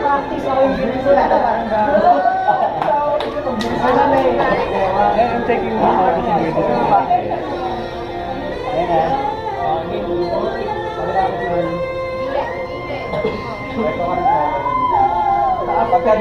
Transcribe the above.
Practice ako yung video na parang I'm taking my audition with Pagka